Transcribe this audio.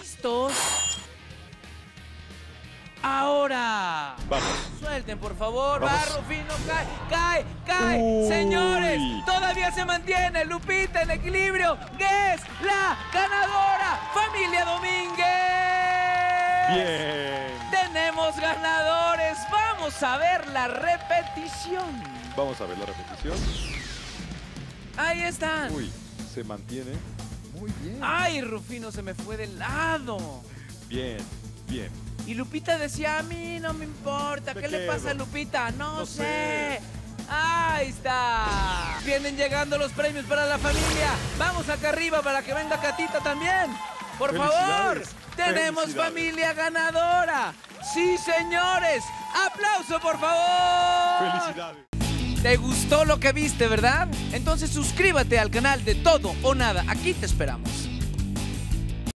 listos. Ahora. Vamos. Suelten, por favor. Vamos. Va, Rufino, cae, cae, cae. Uy. Señores, todavía se mantiene Lupita en equilibrio. es la ganadora? Familia Domínguez. Bien. Tenemos ganadores. Vamos a ver la repetición. Vamos a ver la repetición. Ahí están. Uy, se mantiene. Muy bien. Ay, Rufino se me fue de lado. Bien, bien. Y Lupita decía, a mí no me importa. Me ¿Qué le pasa a Lupita? No, No sé. sé. Ahí está. Vienen llegando los premios para la familia. Vamos acá arriba para que venga Catita también. Por favor. Tenemos familia ganadora. Sí, señores. Aplauso, por favor. Felicidades. ¿Te gustó lo que viste, verdad? Entonces suscríbete al canal de Todo o Nada. Aquí te esperamos.